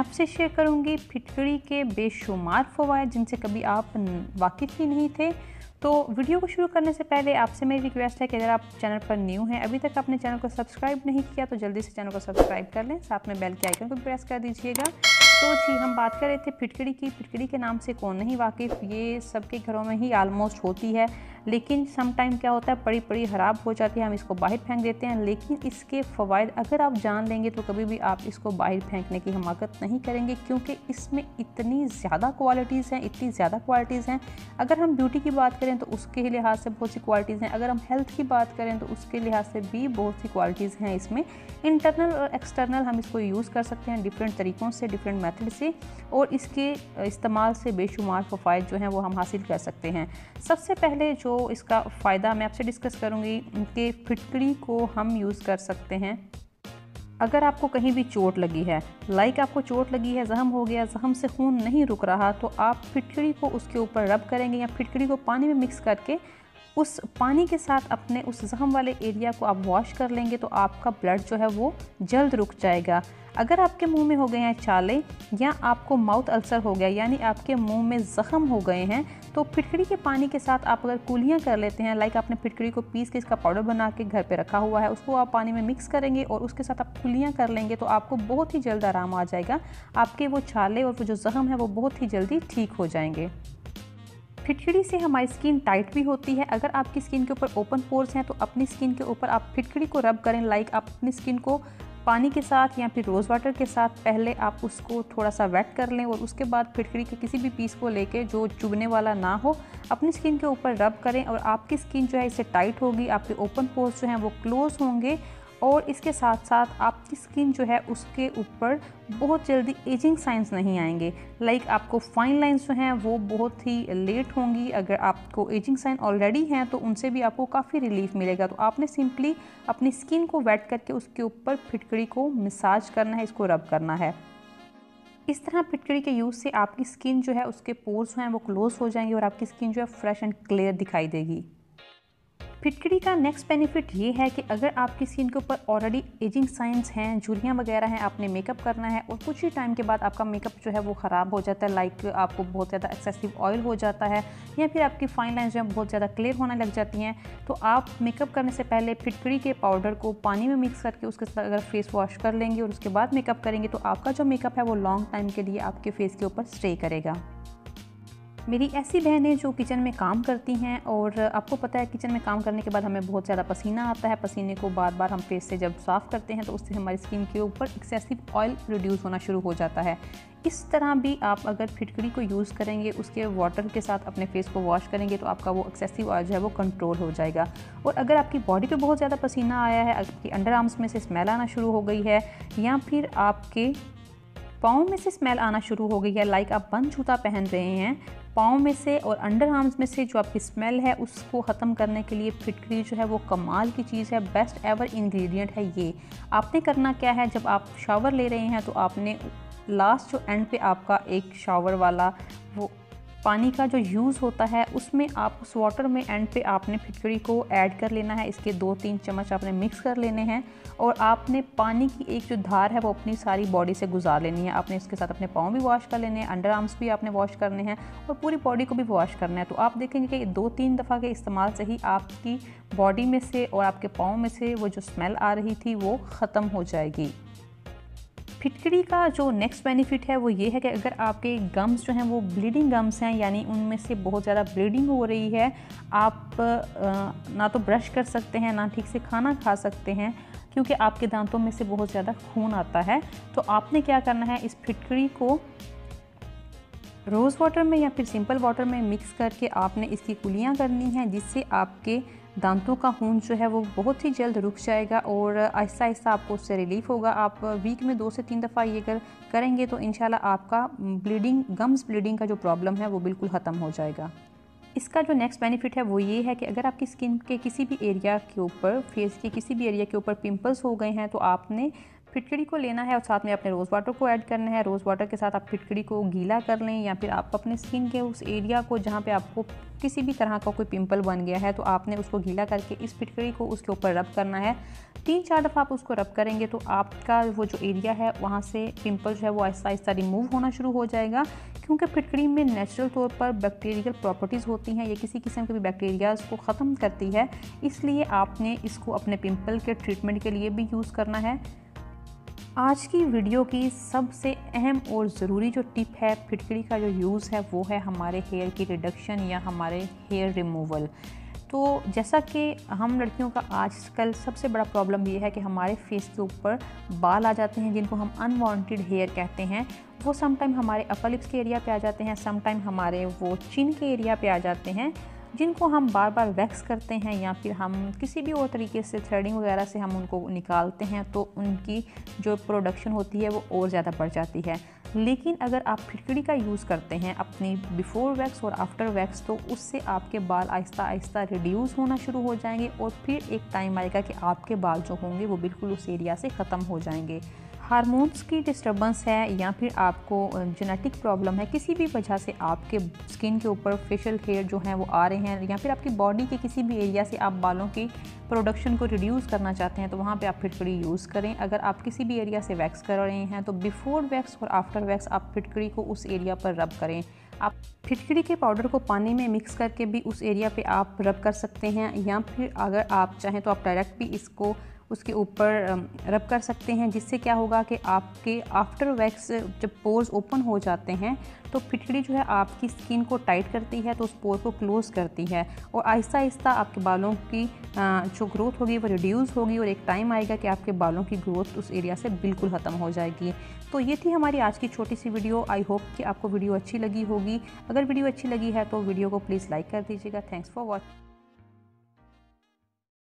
आपसे शेयर करूँगी। फिटकड़ी के बेशुमार फ़वाद जिनसे कभी आप वाकिफ़ ही नहीं थे। तो वीडियो को शुरू करने से पहले आपसे मेरी रिक्वेस्ट है कि अगर आप चैनल पर न्यू हैं, अभी तक आपने चैनल को सब्सक्राइब नहीं किया तो जल्दी से चैनल को सब्सक्राइब कर लें। साथ में बेल के आइकन को प्रेस कर दीजिएगा। तो जी, हम बात कर रहे थे फिटकड़ी की। फिटकड़ी के नाम से कौन नहीं वाकिफ़? ये सबके घरों में ही आलमोस्ट होती है। लेकिन सम टाइम क्या होता है पड़ी पड़ी ख़राब हो जाती है, हम इसको बाहर फेंक देते हैं। लेकिन इसके फ़वाद अगर आप जान लेंगे तो कभी भी आप इसको बाहर फेंकने की हमाकत नहीं करेंगे, क्योंकि इसमें इतनी ज़्यादा क्वालिटीज़ हैं, इतनी ज़्यादा क्वालिटीज़ हैं। अगर हम ब्यूटी की बात करें तो उसके लिहाज से बहुत सी क्वालिटीज़ हैं। अगर हम हेल्थ की बात करें तो उसके लिहाज से भी बहुत सी क्वालिटीज़ हैं इसमें। इंटरनल और एक्सटर्नल हम इसको यूज़ कर सकते हैं डिफरेंट तरीक़ों से डिफरेंट मेथड से, और इसके इस्तेमाल से बेशुमार फ़ायद जो हैं वो हम हासिल कर सकते हैं। सबसे पहले जो इसका फ़ायदा मैं आपसे डिस्कस करूँगी कि फिटकड़ी को हम यूज़ कर सकते हैं। अगर आपको कहीं भी चोट लगी है लाइक आपको चोट लगी है, जख्म हो गया, जख्म से खून नहीं रुक रहा तो आप फिटकड़ी को उसके ऊपर रब करेंगे या फिटकड़ी को पानी में मिक्स करके उस पानी के साथ अपने उस जख्म वाले एरिया को आप वॉश कर लेंगे तो आपका ब्लड जो है वो जल्द रुक जाएगा। अगर आपके मुँह में हो गए हैं चाले या आपको माउथ अल्सर हो गया, यानी आपके मुँह में ज़ख़म हो गए हैं तो फिटकड़ी के पानी के साथ आप अगर कूलियाँ कर लेते हैं लाइक आपने फिटकड़ी को पीस के इसका पाउडर बना के घर पे रखा हुआ है, उसको आप पानी में मिक्स करेंगे और उसके साथ आप कुलियाँ कर लेंगे तो आपको बहुत ही जल्द आराम आ जाएगा। आपके वो छाले और वो जो ज़ख़म है वो बहुत ही जल्दी ठीक हो जाएँगे। फिटकड़ी से हमारी स्किन टाइट भी होती है। अगर आपकी स्किन के ऊपर ओपन पोर्स हैं तो अपनी स्किन के ऊपर आप फिटकड़ी को रब करें। लाइक आप अपनी स्किन को पानी के साथ या फिर रोज़ वाटर के साथ पहले आप उसको थोड़ा सा वेट कर लें और उसके बाद फिटकड़ी के किसी भी पीस को लेके जो चुभने वाला ना हो, अपनी स्किन के ऊपर रब करें और आपकी स्किन जो है, इसे टाइट होगी। आपके ओपन पोर्स जो हैं, वो क्लोज होंगे और इसके साथ साथ आपकी स्किन जो है उसके ऊपर बहुत जल्दी एजिंग साइंस नहीं आएँगे। लाइक आपको फाइन लाइंस जो हैं, वो बहुत ही लेट होंगी। अगर आपको एजिंग साइन ऑलरेडी हैं तो उनसे भी आपको काफ़ी रिलीफ मिलेगा। तो आपने सिंपली अपनी स्किन को वेट करके उसके ऊपर फिटकड़ी को मिसाज करना है, इसको रब करना है। इस तरह फिटकड़ी के यूज़ से आपकी स्किन जो है, उसके पोर्स हैं, वो क्लोज हो जाएँगे और आपकी स्किन जो है फ्रेश एंड क्लियर दिखाई देगी। फिटकड़ी का नेक्स्ट बेनिफिट ये है कि अगर आपकी स्किन के ऊपर ऑलरेडी एजिंग साइंस हैं झुरियाँ वगैरह हैं, आपने मेकअप करना है और कुछ ही टाइम के बाद आपका मेकअप जो है वो ख़राब हो जाता है लाइक आपको बहुत ज़्यादा एक्सेसिव ऑयल हो जाता है या फिर आपकी फाइन लाइन जो है बहुत ज़्यादा क्लियर होने लग जाती हैं तो आप मेकअप करने से पहले फिटकड़ी के पाउडर को पानी में मिक्स करके उसके साथ अगर फेस वॉश कर लेंगे और उसके बाद मेकअप करेंगे तो आपका जो मेकअप है वो लॉन्ग टाइम के लिए आपके फेस के ऊपर स्टे करेगा। मेरी ऐसी बहनें जो किचन में काम करती हैं और आपको पता है किचन में काम करने के बाद हमें बहुत ज़्यादा पसीना आता है, पसीने को बार बार हम फेस से जब साफ़ करते हैं तो उससे हमारी स्किन के ऊपर एक्सेसिव ऑयल प्रोड्यूस होना शुरू हो जाता है। इस तरह भी आप अगर फिटकड़ी को यूज़ करेंगे, उसके वाटर के साथ अपने फेस को वॉश करेंगे तो आपका वो एक्सेसिव ऑयल जो है वो कंट्रोल हो जाएगा। और अगर आपकी बॉडी पे बहुत ज़्यादा पसीना आया है, आपकी अंडर आर्म्स में से स्मेल आना शुरू हो गई है या फिर आपके पाँव में से स्मेल आना शुरू हो गई है लाइक आप बंद जूता पहन रहे हैं, पाँव में से और अंडर आर्म्स में से जो आपकी स्मेल है, उसको ख़त्म करने के लिए फिटकरी जो है वो कमाल की चीज़ है बेस्ट एवर इंग्रेडिएंट है ये। आपने करना क्या है, जब आप शावर ले रहे हैं तो आपने लास्ट जो एंड पे आपका एक शावर वाला वो पानी का जो यूज़ होता है, उसमें आप उस वाटर में एंड पे आपने फिटकड़ी को ऐड कर लेना है। इसके दो तीन चम्मच आपने मिक्स कर लेने हैं और आपने पानी की एक जो धार है, वो अपनी सारी बॉडी से गुजार लेनी है। आपने इसके साथ अपने पाँव भी वॉश कर लेने हैं अंडर आर्म्स भी आपने वॉश करने हैं और पूरी बॉडी को भी वॉश करना है। तो आप देखेंगे कि दो तीन दफ़ा के इस्तेमाल से ही आपकी बॉडी में से और आपके पाँव में से वो जो स्मेल आ रही थी, वो ख़त्म हो जाएगी। फिटकड़ी का जो नेक्स्ट बेनिफिट है, वो ये है कि अगर आपके गम्स जो हैं, वो ब्लीडिंग गम्स हैं, यानी उनमें से बहुत ज़्यादा ब्लीडिंग हो रही है, आप ना तो ब्रश कर सकते हैं, ना ठीक से खाना खा सकते हैं, क्योंकि आपके दांतों में से बहुत ज़्यादा खून आता है। तो आपने क्या करना है, इस फिटकड़ी को रोज़ वाटर में या फिर सिंपल वाटर में मिक्स करके आपने इसकी कुलियाँ करनी हैं, जिससे आपके दांतों का खून जो है वो बहुत ही जल्द रुक जाएगा और आहिस्ता आहिस्ता आपको उससे रिलीफ होगा। आप वीक में दो से तीन दफ़ा ये कर करेंगे तो इन आपका ब्लीडिंग गम्स ब्लीडिंग का जो प्रॉब्लम है वो बिल्कुल ख़त्म हो जाएगा। इसका जो नेक्स्ट बेनिफिट है वो ये है कि अगर आपकी स्किन के किसी भी एरिया के ऊपर फेस के किसी भी एरिया के ऊपर पिंपल्स हो गए हैं तो आपने फिटकड़ी को लेना है और साथ में अपने रोज़ वाटर को ऐड करना है। रोज़ वाटर के साथ आप फिटकड़ी को गीला कर लें या फिर आप अपने स्किन के उस एरिया को जहाँ पे आपको किसी भी तरह का कोई पिंपल बन गया है तो आपने उसको गीला करके इस फिटकड़ी को उसके ऊपर रब करना है। तीन चार दफ़ा आप उसको रब करेंगे तो आपका वो जो एरिया है, वहाँ से पिंपल जो है वो आहिस्ता आहिस्ता रिमूव होना शुरू हो जाएगा। क्योंकि फिटकड़ी में नेचुरल तौर पर बैक्टीरियल प्रॉपर्टीज़ होती हैं, ये किसी किस्म के भी बैक्टीरियाज को ख़त्म करती है। इसलिए आपने इसको अपने पिंपल के ट्रीटमेंट के लिए भी यूज़ करना है। आज की वीडियो की सबसे अहम और ज़रूरी जो टिप है, फिटकरी का जो यूज़ है, वो है हमारे हेयर की रिडक्शन या हमारे हेयर रिमूवल। तो जैसा कि हम लड़कियों का आजकल सबसे बड़ा प्रॉब्लम ये है कि हमारे फेस के ऊपर बाल आ जाते हैं, जिनको हम अनवांटेड हेयर कहते हैं। वो समटाइम हमारे अपर लिप्स के एरिया पे आ जाते हैं समटाइम हमारे वो चिन के एरिया पे आ जाते हैं। जिनको हम बार बार वैक्स करते हैं या फिर हम किसी भी और तरीके से थ्रेडिंग वगैरह से हम उनको निकालते हैं तो उनकी जो प्रोडक्शन होती है वो और ज़्यादा बढ़ जाती है। लेकिन अगर आप फिटकड़ी का यूज़ करते हैं, अपनी बिफ़ोर वैक्स और आफ्टर वैक्स तो उससे आपके बाल आहिस्ता आहिस्ता रिड्यूस होना शुरू हो जाएँगे और फिर एक टाइम आएगा कि आपके बाल जो होंगे वो बिल्कुल उस एरिया से ख़त्म हो जाएँगे। हार्मोन्स की डिस्टर्बेंस है या फिर आपको जेनेटिक प्रॉब्लम है, किसी भी वजह से आपके स्किन के ऊपर फेशियल हेयर जो हैं वो आ रहे हैं या फिर आपकी बॉडी के किसी भी एरिया से आप बालों की प्रोडक्शन को रिड्यूस करना चाहते हैं तो वहाँ पे आप फिटकड़ी यूज़ करें। अगर आप किसी भी एरिया से वैक्स कर रहे हैं तो बिफ़ोर वैक्स और आफ्टर वैक्स आप फिटकड़ी को उस एरिया पर रब करें। आप फिटकड़ी के पाउडर को पानी में मिक्स करके भी उस एरिया पे आप रब कर सकते हैं, या फिर अगर आप चाहें तो आप डायरेक्ट भी इसको उसके ऊपर रब कर सकते हैं। जिससे क्या होगा कि आपके आफ्टर वैक्स जब पोर्स ओपन हो जाते हैं तो फिटकड़ी जो है आपकी स्किन को टाइट करती है तो उस पोर को क्लोज़ करती है। और आहिस्ता आहिस्ता आपके बालों की जो ग्रोथ होगी वो रिड्यूस होगी और एक टाइम आएगा कि आपके बालों की ग्रोथ उस एरिया से बिल्कुल ख़त्म हो जाएगी। तो ये थी हमारी आज की छोटी सी वीडियो आई होप कि आपको वीडियो अच्छी लगी होगी। अगर वीडियो अच्छी लगी है तो वीडियो को प्लीज़ लाइक कर दीजिएगा। Thanks for watching